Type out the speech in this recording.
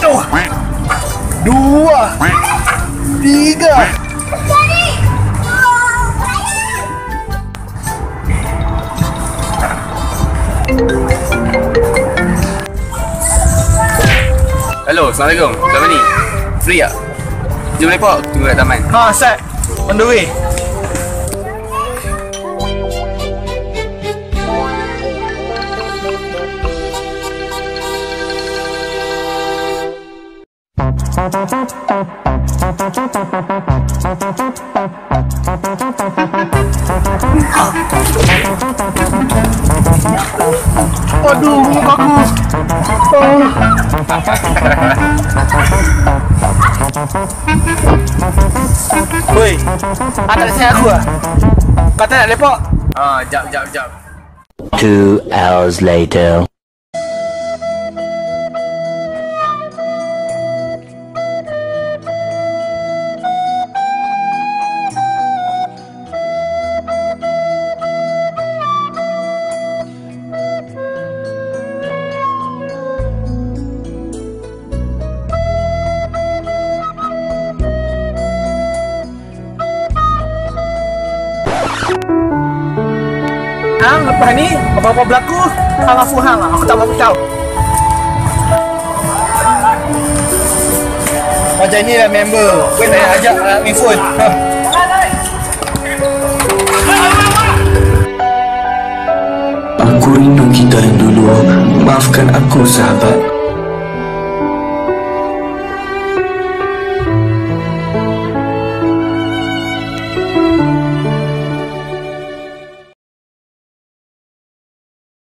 Satu Dua Tiga Hello, Assalamualaikum. Kat mana ni? Free tak? Jom lepak, tunggu kat taman. Ha set On the way Aduh, mukaku. Woi, ada saya aku ah. Kata nak lepak. Ah, jap, jap, jap. Two hours later. Hang, lepas ni apa-apa berlaku, hang afu hang lah. Aku tak mau tahu. Macam ni lah member. Kau nak ajak uh, mi phone. Ha. Aku rindu kita yang dulu Maafkan aku sahabat